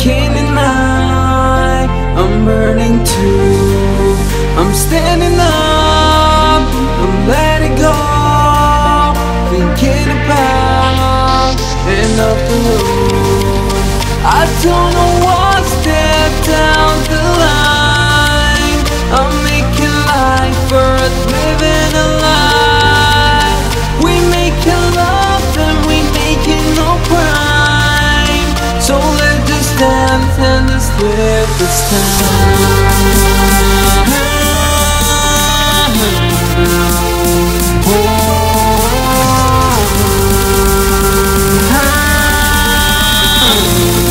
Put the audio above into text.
Can't deny, I'm burning too. I'm standing up, I'm letting go. Thinking about enough alone I don't know what's that down with this time. Oh,